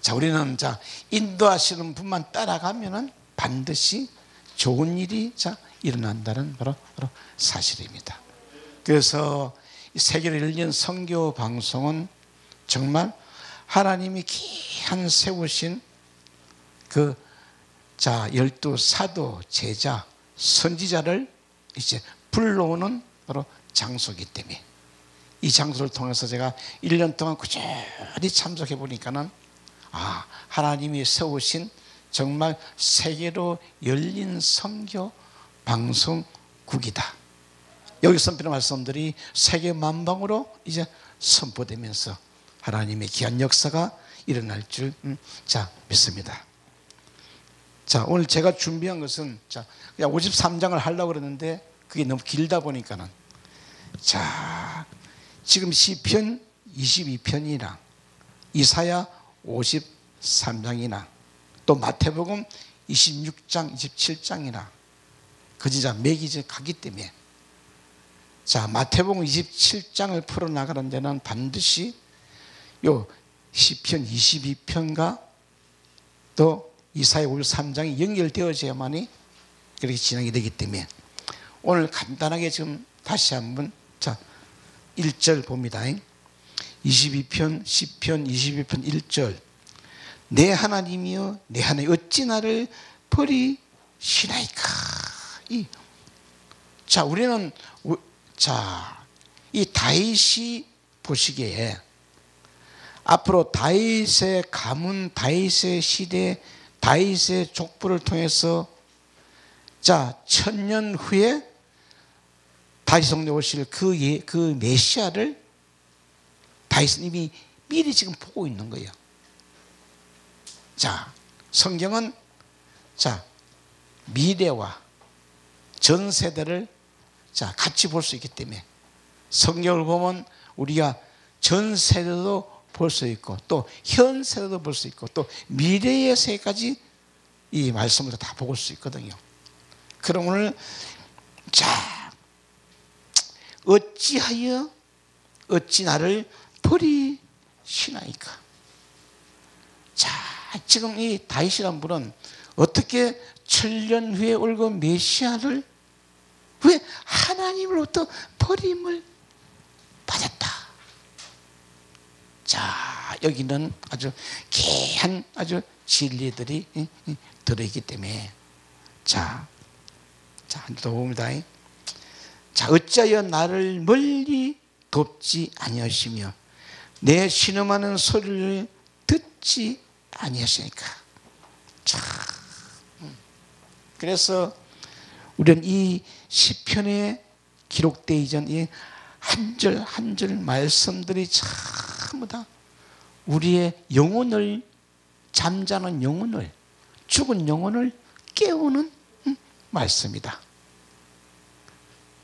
자, 우리는 자, 인도하시는 분만 따라가면은 반드시 좋은 일이 자, 일어난다는 바로, 바로 사실입니다. 그래서 세계를 열린 선교 방송은 정말 하나님이 귀한 세우신 그 자, 열두 사도, 제자, 선지자를 이제 불러오는 바로 장소이기 때문에 이 장소를 통해서 제가 1년 동안 꾸준히 참석해 보니까는 아, 하나님이 세우신 정말 세계로 열린 선교 방송국이다. 여기 선포의 말씀들이 세계 만방으로 이제 선포되면서 하나님의 귀한 역사가 일어날 줄, 음, 자, 믿습니다. 자, 오늘 제가 준비한 것은 자, 그냥 53장을 하려고 그러는데 그게 너무 길다 보니까는 자, 지금 시편 22편이랑 이사야 53장이나 또 마태복음 26장, 27장이나 그 진짜 맥이 이제 가기 때문에 자, 마태복음 27장을 풀어 나가는 데는 반드시 요 시편 22편과 또 이사야 53장이 연결되어져야만이 그렇게 진행이 되기 때문에 오늘 간단하게 지금 다시 한번 자 1절 봅니다. 22편 10편 22편 1절. 내 하나님이여 내 하나님 어찌 나를 버리시나이까? 이, 자 우리는 자 이 다윗이 보시기에 앞으로 다윗의 가문 다윗의 시대 다윗의 족보를 통해서 자 천년 후에 다시 성내 오실 그, 예, 그 메시아를 다윗은 이미 미리 지금 보고 있는 거예요. 자, 성경은 자, 미래와 전 세대를 자, 같이 볼 수 있기 때문에 성경을 보면 우리가 전 세대도 볼 수 있고 또 현 세대도 볼 수 있고 또 미래의 세까지 이 말씀을 다볼수 있거든요. 그럼 오늘 자 어찌하여 어찌 나를 버리시나이까? 자 지금 이 다윗이란 분은 어떻게 천년 후에 올고 메시아를 왜 하나님으로부터 버림을 받았다. 자, 여기는 아주 귀한 아주 진리들이 들어있기 때문에 자, 자, 더 봅니다. 자, 어찌하여 나를 멀리 돕지 아니하시며 내 신음하는 소리를 듣지 아니하시니까. 자, 그래서 우리는 이 시편에 기록되어 이전 이 한 절 한 절 말씀들이 전부 다 우리의 영혼을 잠자는 영혼을 죽은 영혼을 깨우는 말씀이다.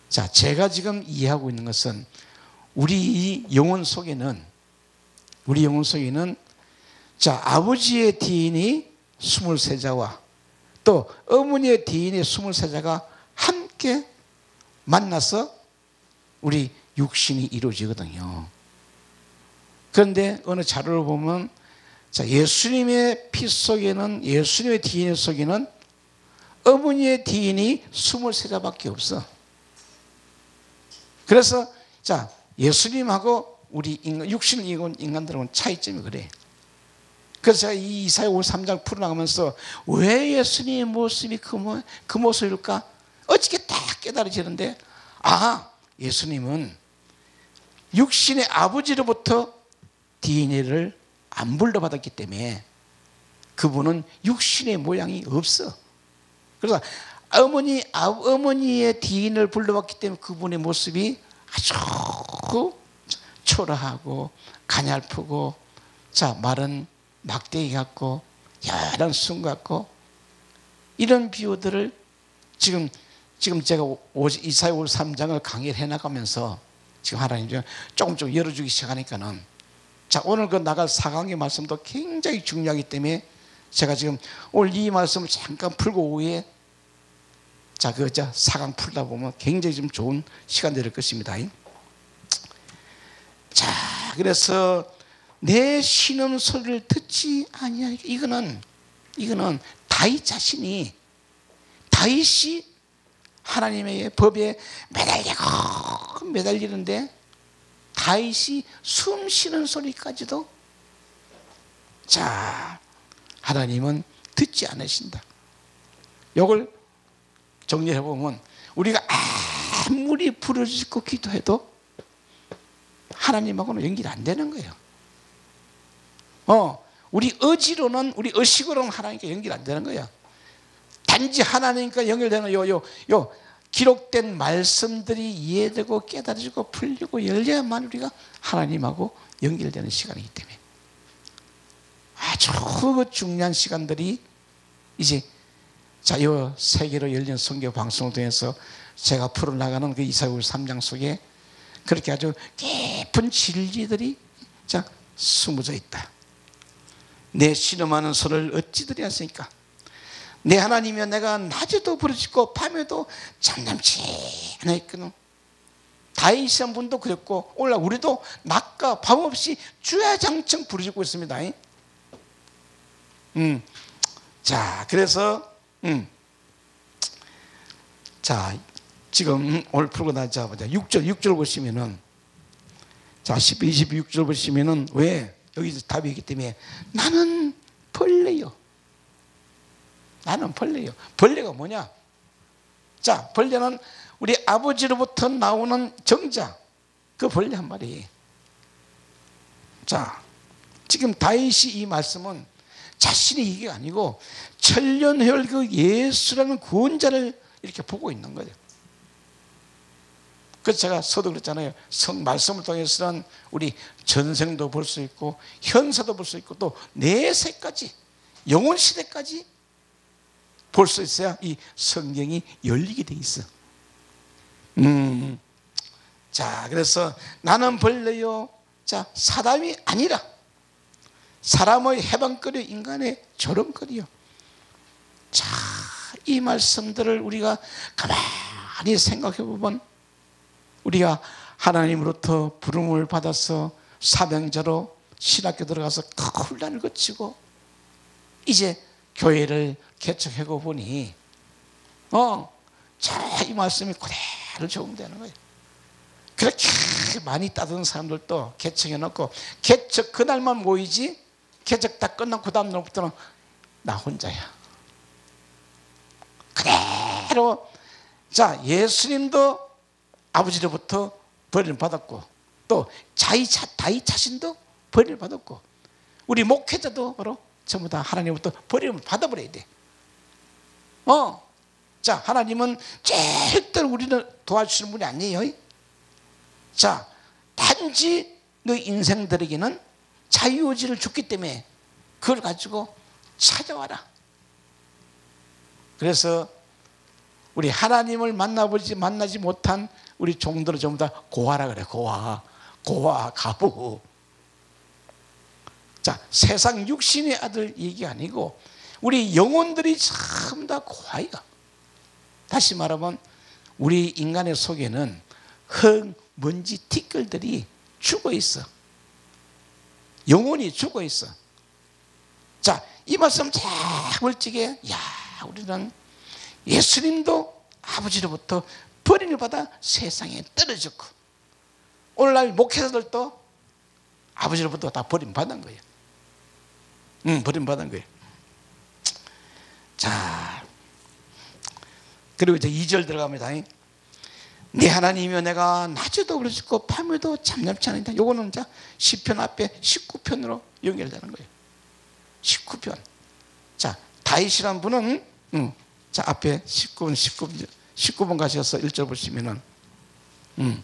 자, 제가 지금 이해하고 있는 것은 우리 이 영혼 속에는 우리 영혼 속에는 자, 아버지의 디인이 23자와 또 어머니의 디인의 23자가 함께 만나서 우리 육신이 이루어지거든요. 그런데 어느 자료를 보면 자, 예수님의 피 속에는 예수님의 디인 속에는 어머니의 디인이 23자밖에 없어. 그래서 자, 예수님하고 우리 인간, 육신을 이룬 인간들하고는 차이점이 그래. 그래서 이 이사야 53장 풀어나가면서 왜 예수님의 모습이 그, 모, 그 모습일까? 어떻게 딱 깨달아지는데, 아, 예수님은 육신의 아버지로부터 DNA를 안 불러받았기 때문에 그분은 육신의 모양이 없어. 그래서 어머니, 어머니의 DNA를 불러받기 때문에 그분의 모습이 아주 초라하고 가냘프고 자 말은 막대기 같고 야란 순 같고 이런 비유들을 지금 지금 제가 이사야 53장을 강의를 해나가면서 지금 하나님 좀 조금 좀 열어주기 시작하니까는 자 오늘 그 나갈 사강의 말씀도 굉장히 중요하기 때문에 제가 지금 오늘 이 말씀을 잠깐 풀고 오후에 자그 사강 풀다 보면 굉장히 좀 좋은 시간 될 것입니다. 자 그래서 내 신음 소리를 듣지 아니하. 이거는 이거는 다윗 자신이 다윗이 하나님의 법에 매달리고 매달리는데 다윗이 숨 쉬는 소리까지도 자 하나님은 듣지 않으신다. 이걸 정리해 보면 우리가 아무리 부르짖고 기도해도 하나님하고는 연결이 안 되는 거예요. 어, 우리 의지로는 우리 의식으로는 하나님께 연결 안 되는 거야. 단지 하나님과 연결되는 요요 요 기록된 말씀들이 이해되고 깨달아지고 풀리고 열려야만 우리가 하나님하고 연결되는 시간이기 때문에 아주 중요한 시간들이 이제 자, 요 세계로 열린 성교 방송을 통해서 제가 풀어나가는 그 이사울 3장 속에 그렇게 아주 깊은 진리들이 자, 숨어져 있다. 내 신음하는 소를 어찌 들이 하습니까? 내 하나님이여 내가 낮에도 부르짖고 밤에도 잠잠치 않아 있거든. 다윗한 분도 그랬고 오늘 우리도 낮과 밤 없이 주야장청 부르짖고 있습니다. 음. 자, 그래서 음. 자, 지금 오늘 풀고 나자 보자. 6절 6절 보시면은 자, 22절 보시면은 왜 여기서 답이 있기 때문에 나는 벌레요. 나는 벌레요. 벌레가 뭐냐? 자, 벌레는 우리 아버지로부터 나오는 정자. 그 벌레 한 마리. 자, 지금 다윗이 이 말씀은 자신의 이게 아니고 천년회월 그 예수라는 구원자를 이렇게 보고 있는 거예요. 그래서 제가 서도 그랬잖아요. 성 말씀을 통해서는 우리 전생도 볼 수 있고 현세도 볼 수 있고 또 내세까지 영원 시대까지 볼 수 있어야 이 성경이 열리게 돼 있어. 음. 자, 그래서 나는 벌레요. 자, 사람이 아니라 사람의 해방거리 인간의 조롱거리요. 자, 이 말씀들을 우리가 가만히 생각해 보면 우리가 하나님으로부터 부름을 받아서 사명자로 신학교 들어가서 큰 훈련을 거치고 이제 교회를 개척하고 보니 어, 이 말씀이 그대로 적용되는 거예요. 그렇게 많이 따던 사람들도 개척해 놓고 개척 그날만 모이지 개척 다 끝나고 그 다음 날부터는 나 혼자야. 그대로 자 예수님도 아버지로부터 벌을 받았고 또 자기 자, 다이 자신도 벌을 받았고 우리 목회자도 바로 전부 다 하나님부터 벌을 받아버려야 돼. 어, 자 하나님은 절대로 우리를 도와주시는 분이 아니에요. 자 단지 너 인생들에게는 자유의지를 줬기 때문에 그걸 가지고 찾아와라. 그래서 우리 하나님을 만나보지 만나지 못한 우리 종들은 전부 다 고아라 그래 고아. 고아 가부. 자 세상 육신의 아들 얘기 아니고 우리 영혼들이 전부 고아야 다시 말하면 우리 인간의 속에는 흙, 먼지, 티끌들이 죽어 있어. 영혼이 죽어 있어. 자 이 말씀 잘 멀찍해 야 우리는 예수님도 아버지로부터 버림을 받아 세상에 떨어졌고 오늘날 목회자들도 아버지로부터 다 버림받은 거예요. 응, 버림받은 거예요. 자, 그리고 이제 2절 들어갑니다. 네 하나님이여 내가 낮에도 부르짖고 밤에도 잠잠치 않는다. 요거는 자 10편 앞에 19편으로 연결되는 거예요. 19편. 자, 다윗이란 분은 응, 자, 앞에 19분, 19분, 19번 가셔서 1절 보시면은, 음.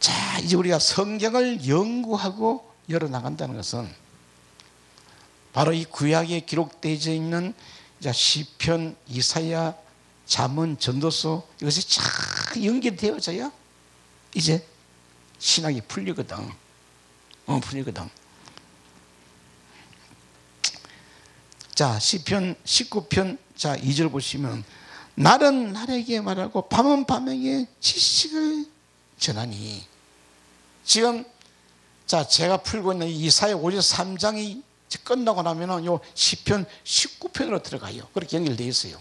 자, 이제 우리가 성경을 연구하고 열어 나간다는 것은 바로 이 구약에 기록되어 있는 시편, 이사야, 잠언, 전도서 이것이 잘 연결되어져야 이제 신학이 풀리거든. 어, 풀리거든. 자, 시편 19편 자, 2절 보시면 날은 날에게 말하고 밤은 밤에게 지식을 전하니 지금 자 제가 풀고 있는 이사의 53장이 끝나고 나면은 요 시편 19편으로 들어가요. 그렇게 연결되어 있어요.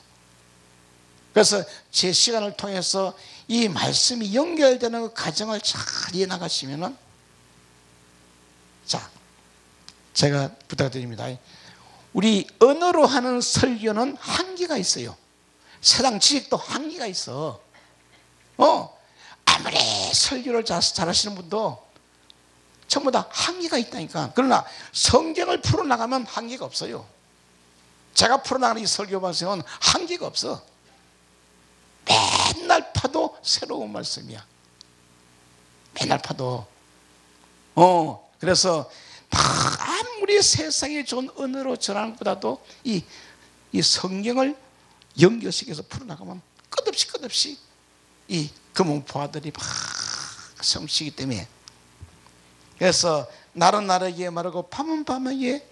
그래서 제 시간을 통해서 이 말씀이 연결되는 그 과정을 잘 이해 나가시면은 자 제가 부탁드립니다. 우리 언어로 하는 설교는 한계가 있어요. 세상 지식도 한계가 있어. 어, 아무리 설교를 잘, 잘하시는 분도 전부 다 한계가 있다니까. 그러나 성경을 풀어나가면 한계가 없어요. 제가 풀어나가는 이 설교 방송은 한계가 없어. 맨날 파도 새로운 말씀이야. 맨날 파도. 어, 그래서 아무리 세상에 좋은 언어로 전하는 것보다도 이, 이 성경을 연결시켜서 풀어나가면 끝없이 끝없이 이 금은포화들이 막 성취기 때문에. 그래서 날은 날에게 말하고 밤은 밤에게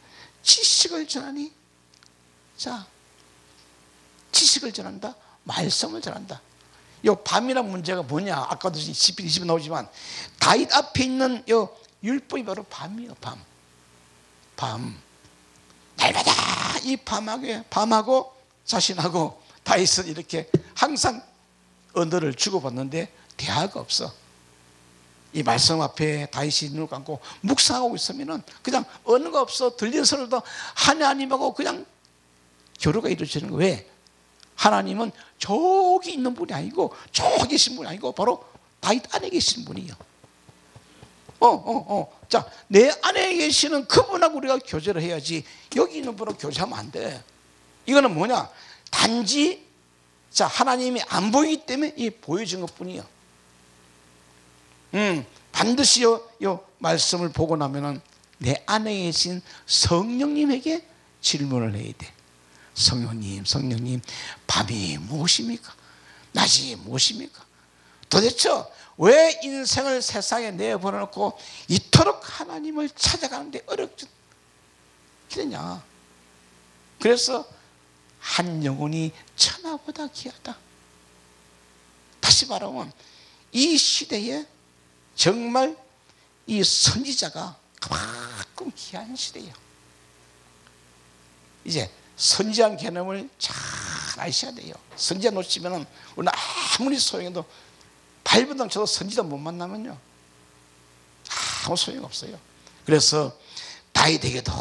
지식을 전하니 자 지식을 전한다 말씀을 전한다. 이 밤이란 문제가 뭐냐? 아까도 10편 20편 나오지만 다윗 앞에 있는 이 율법이 바로 밤이요 밤 밤. 날마다 이 밤하고, 밤하고 자신하고 다윗은 이렇게 항상 언어를 주고받는데 대화가 없어. 이 말씀 앞에 다윗이 눈을 감고 묵상하고 있으면은 그냥 언어가 없어. 들리는 소리도 하나님하고 그냥 교류가 이루어지는 거예요. 왜? 하나님은 저기 있는 분이 아니고 저기 계신 분이 아니고 바로 다윗 안에 계신 분이요. 어, 어, 어. 자, 내 안에 계시는 그분하고 우리가 교제를 해야지 여기 있는 분하고 교제하면 안 돼. 이거는 뭐냐? 단지 자, 하나님이 안 보이기 때문에 이 보여진 것 뿐이요. 음, 반드시 요, 요 말씀을 보고 나면은 내 안에 계신 성령님에게 질문을 해야 돼. 성령님, 성령님, 밤이 무엇입니까? 낮이 무엇입니까? 도대체 왜 인생을 세상에 내보내놓고 이토록 하나님을 찾아가는데 어렵지 그러냐? 그래서 한 영혼이 천하보다 귀하다. 다시 말하면 이 시대에 정말 이 선지자가 그만큼 귀한 시대예요. 이제 선지한 개념을 잘 아셔야 돼요. 선지자 놓치면 우리는 아무리 소용해도 발버둥 쳐도 선지자 못 만나면요. 아무 소용 없어요. 그래서 다윗에게도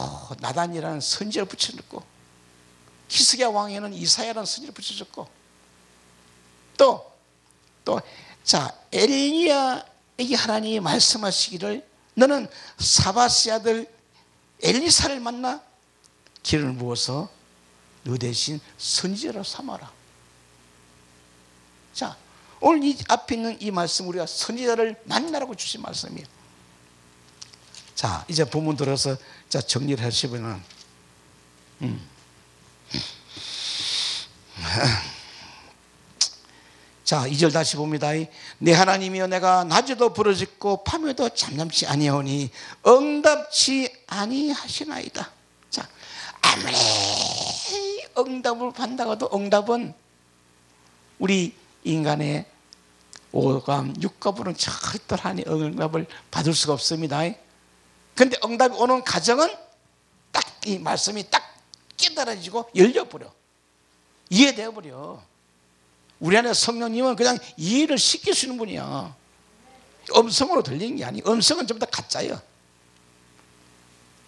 나단이라는 선지를 붙여줬고 히스기야 왕에는 이사야라는 선지를 붙여줬고 또 또 자 엘리야에게 하나님이 말씀하시기를 너는 사바시 아들 엘리사를 만나 기름을 부어서 너 대신 선지자로 삼아라. 자 오늘 이 앞에 있는 이 말씀 우리가 선지자를 만나라고 주신 말씀이에요. 자, 이제 본문 들어서 자 정리를 하시면은 음. 자, 2절 다시 봅니다. 내 하나님이여 내가 낮에도 부르짖고 밤에도 잠잠치 아니하오니 응답치 아니하시나이다. 자, 아무리 응답을 받다가도 응답은 우리 인간의 오감, 육감으로는 절대 하나님 응답을 받을 수가 없습니다. 근데 응답이 오는 과정은 딱 이 말씀이 딱 깨달아지고 열려버려. 이해되어버려. 우리 안에 성령님은 그냥 이해를 시켜주는 분이야. 음성으로 들리는 게 아니에요. 음성은 전부 다 가짜예요.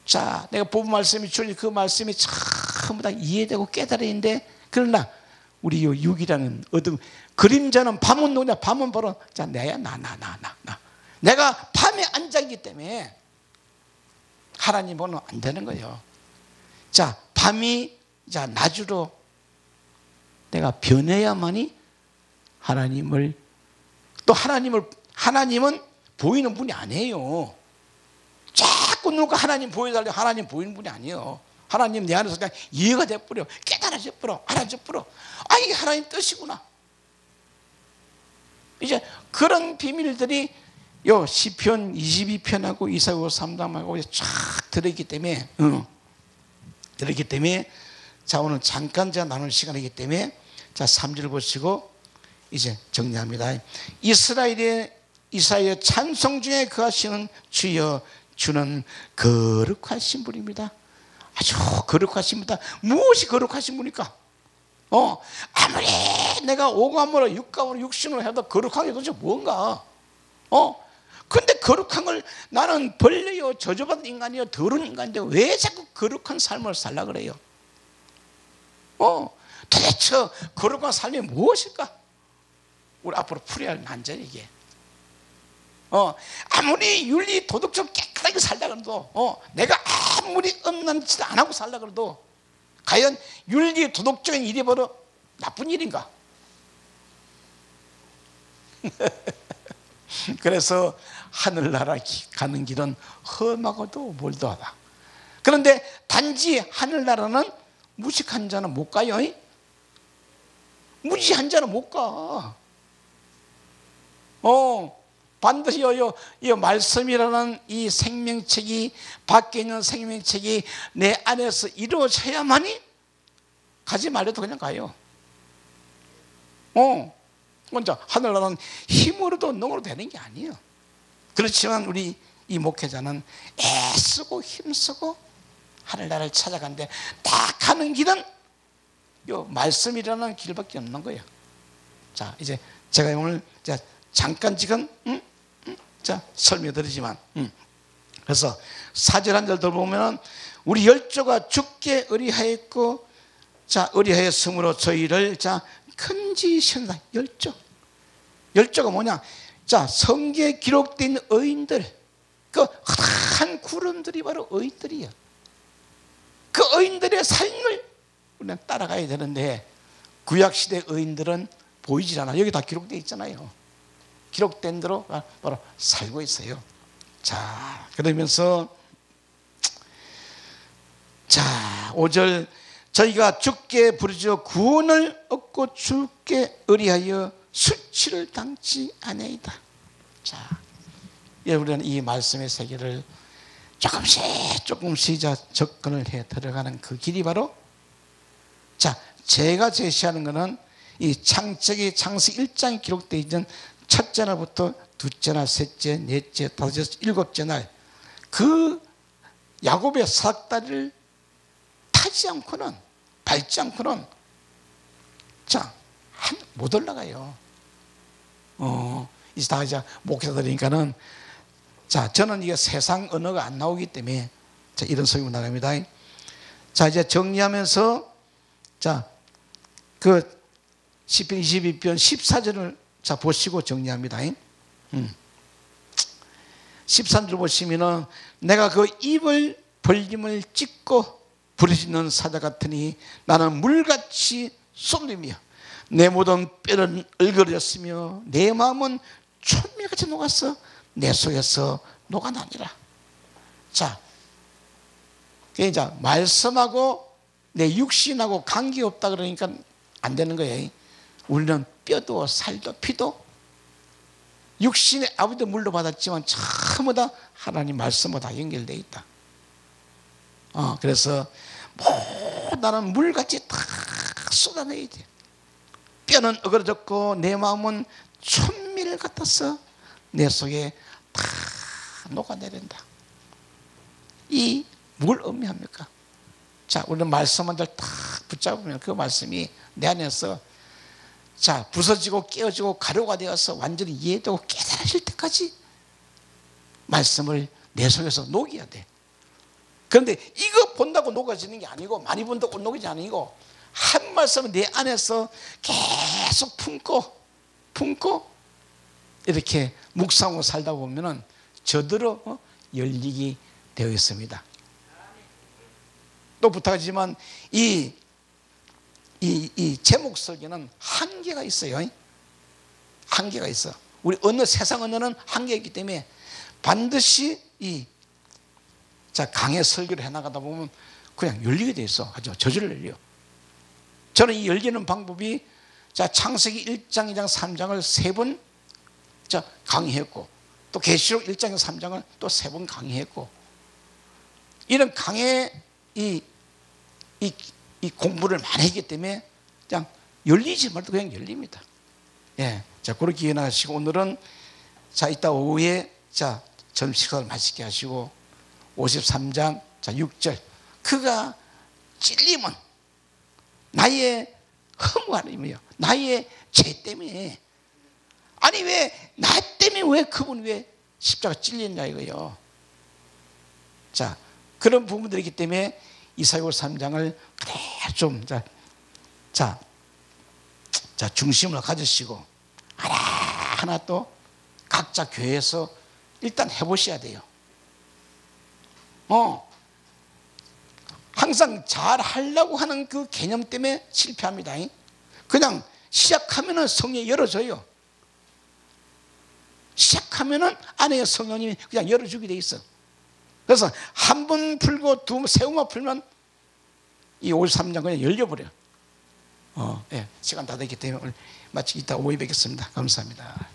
자, 내가 본 말씀이 주니 그 말씀이 전부 다 이해되고 깨달아지는데 그러나 우리 요 육이라는 어둠 그림자는 밤은 누구냐? 밤은 바로 자 내야 나 나 나 나 나. 내가 밤에 앉아 있기 때문에 하나님 보면 안 되는 거예요. 자 밤이 자 낮으로 내가 변해야만이 하나님을 또 하나님을 하나님은 보이는 분이 아니에요. 자꾸 누가 하나님 보여달래 하나님 보이는 분이 아니에요. 하나님 내 안에서 그냥 이해가 돼버려. 깨달아져버려 알아져버려 아 이게 하나님 뜻이구나. 이제 그런 비밀들이 요 시편 22편하고 이사고 3장하고 쫙 들어있기 때문에 어, 들어있기 때문에 자 오늘 잠깐 제가 나눌 시간이기 때문에 자 3절 보시고 이제 정리합니다. 이스라엘의 이사의 찬송 중에 그 하시는 주여 주는 거룩하신 분입니다. 아주 거룩하십니다. 무엇이 거룩하신 분입니까? 어, 아무리 내가 오감으로 육감으로 육신으로 해도 거룩한 게 도대체 뭔가? 어, 근데 거룩한 걸 나는 벌레요, 저주받은 인간이요, 더러운 인간인데 왜 자꾸 거룩한 삶을 살라 그래요? 어, 도대체 거룩한 삶이 무엇일까? 우리 앞으로 풀어야 할 난제 이게. 어, 아무리 윤리 도덕적 깨끗하게 살다 그래도, 어, 내가 아무리 없는 짓 안 하고 살다 그래도, 과연 윤리 도덕적인 일이 바로 나쁜 일인가? 그래서 하늘나라 가는 길은 험하고도 몰도하다. 그런데 단지 하늘나라는 무식한 자는 못 가요. 무지한 자는 못 가. 어, 반드시 요, 이 말씀이라는 이 생명책이 밖에 있는 생명책이 내 안에서 이루어져야만이 가지 말래도 그냥 가요. 어, 먼저 하늘나라는 힘으로도 능으로 되는 게 아니에요. 그렇지만 우리 이 목회자는 애쓰고 힘쓰고 하늘나라를 찾아간데 딱 가는 길은 요 말씀이라는 길밖에 없는 거예요. 자, 이제 제가 오늘 잠깐 지금 음? 음? 자 설명드리지만 음. 그래서 사절 한 절 더 보면은 우리 열조가 죽게 의리하였고 자 의리하였으므로 저희를 자 큰지신다 열조 열조가 뭐냐 자, 성경에 기록된 의인들, 그 한 구름들이 바로 의인들이야. 그 의인들의 삶을 우리는 따라가야 되는데 구약 시대 의인들은 보이질 않아. 여기 다 기록되어 있잖아요. 기록된 대로 바로 살고 있어요. 자, 그러면서 자, 5절 저희가 죽게 부르짖어 구원을 얻고 죽게 의리하여 수치를 당치 아니이다. 자, 우리는 이 말씀의 세계를 조금씩 조금씩 접근을 해 들어가는 그 길이 바로 자, 제가 제시하는 것은 이 창세기 창세 1장에 기록되어 있는 첫째 날부터 둘째 날, 셋째, 넷째, 다섯째, 일곱째 날 그 야곱의 사다리를 타지 않고는 밟지 않고는 자, 못 올라가요. 어, 이제 다 이제 목회자들이니까는 자, 저는 이게 세상 언어가 안 나오기 때문에 자, 이런 소리 나갑니다. 자, 이제 정리하면서 자, 그 시편 22편 14절을 자, 보시고 정리합니다. 음. 13절 보시면은 내가 그 입을 벌림을 찍고 부르짖는 사자 같으니 나는 물같이 쏠리며 내 모든 뼈는 얼그러졌으며 내 마음은 촌밀같이 녹았어. 내 속에서 녹아나니라. 자 이제 말씀하고 내 육신하고 관계 없다 그러니까 안 되는 거예요 우리는 뼈도 살도 피도 육신의 아버지도 물로 받았지만 전부 다 하나님 말씀으로 다 연결되어 있다 어, 그래서 뭐 나는 물같이 다 쏟아내야 돼 뼈는 어그러졌고 내 마음은 천밀 같아서 내 속에 다 녹아내린다. 이 뭘 의미합니까? 자, 우리는 말씀 한들 딱 붙잡으면 그 말씀이 내 안에서 자, 부서지고 깨어지고 가루가 되어서 완전히 이해되고 깨달아질 때까지 말씀을 내 속에서 녹여야 돼. 그런데 이거 본다고 녹아지는 게 아니고 많이 본다고 녹이지 아니고 한 말씀을 내 안에서 계속 품고 품고 이렇게 묵상하고 살다 보면은 저대로 어, 열리기 되어 있습니다. 또 부탁하지만 이, 이, 이 제목 설교는 한계가 있어요. 한계가 있어. 우리 어느 세상 언어는 한계가 있기 때문에 반드시 이 자, 강의 설교를 해나가다 보면 그냥 열리게 돼 있어. 아주 저절로 열려. 저는 이 열리는 방법이 자 창세기 1장, 2장, 3장을 세번 강의했고 또 계시록 1장, 3장을 또 세 번 강의했고 이런 강의 이, 이, 이 공부를 많이 했기 때문에 그냥 열리지 말도 그냥 열립니다. 예. 자, 그렇게 이해하시고 오늘은 자, 이따 오후에 자, 점식을 맛있게 하시고 53장 자, 6절. 그가 찔림은 나의 허무함이며 나의 죄 때문에 아니 왜 나 때문에 왜 그분 왜 십자가 찔렸냐 이거요. 자 그런 부분들이기 때문에 이사야 3장을 그래 좀 자, 자, 자 중심을 가지시고 하나 하나 또 각자 교회에서 일단 해보셔야 돼요. 어 항상 잘 하려고 하는 그 개념 때문에 실패합니다. 그냥 시작하면은 성령이 열어줘요. 시작하면은 안에 성령님이 그냥 열어주게 돼 있어. 그래서 한 번 풀고 두 번, 세 번만 풀면 이 53장 그냥 열려버려. 어, 예, 시간 다 됐기 때문에 마치 이따 오후 뵙겠습니다. 감사합니다.